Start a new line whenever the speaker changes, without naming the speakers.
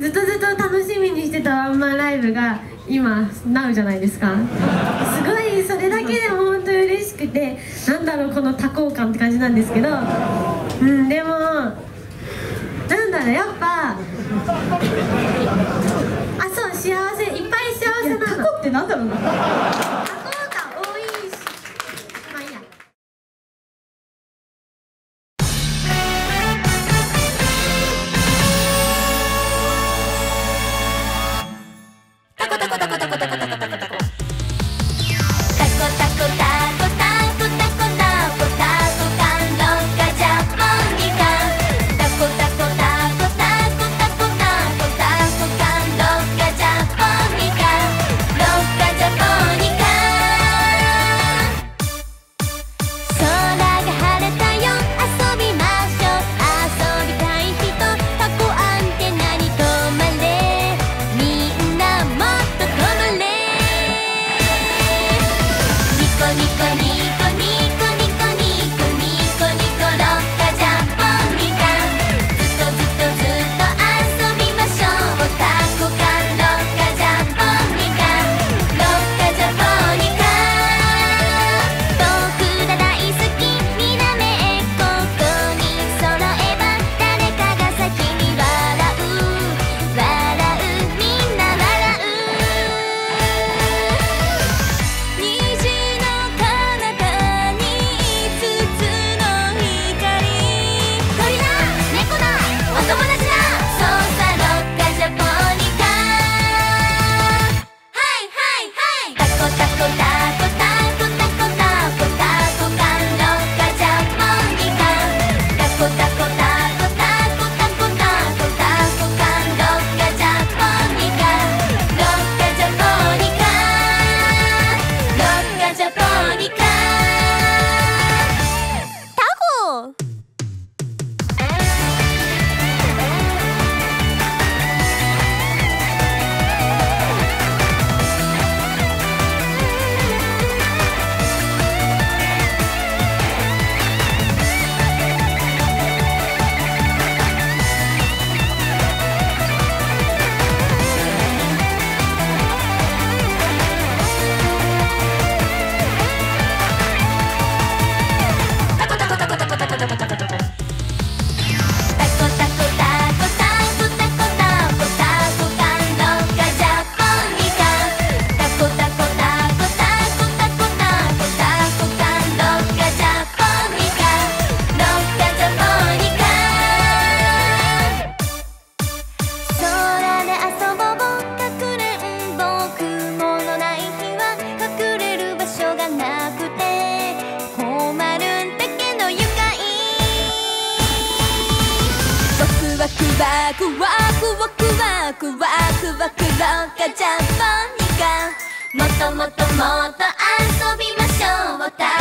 ずっとずっと楽しみにしてたワンマンライブが今なうじゃないですか。すごいそれだけでも本当嬉しくてなんだろうこの多幸感って感じなんですけど。うんでもなんだろうやっぱあそう幸せいっぱい幸せなの。
タコってなんだろうな。
クワクワクワクワクワクどうジャパンにかもっともっともっと遊びましょう